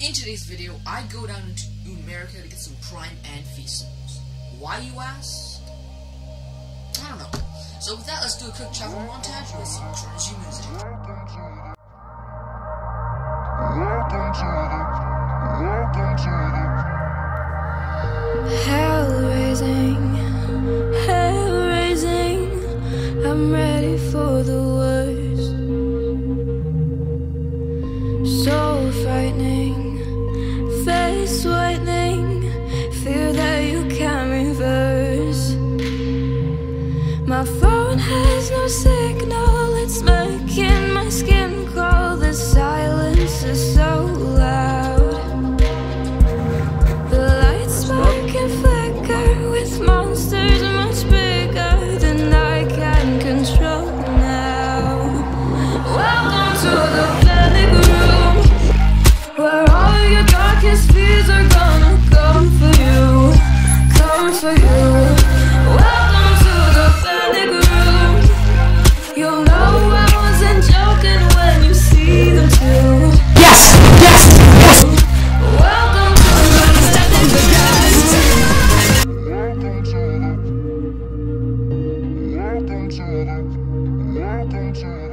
In today's video, I go down into America to get some prime and feasts. Why, you ask? I don't know. So with that, let's do a quick travel montage with some cringy music. Welcome to the, welcome to the, Hell raising, hell raising. I'm ready for the Sweating, fear that you can reverse. My phone has no signal, it's making my skin crawl. The silence is so loud. The lights spark and flicker with monsters. danger.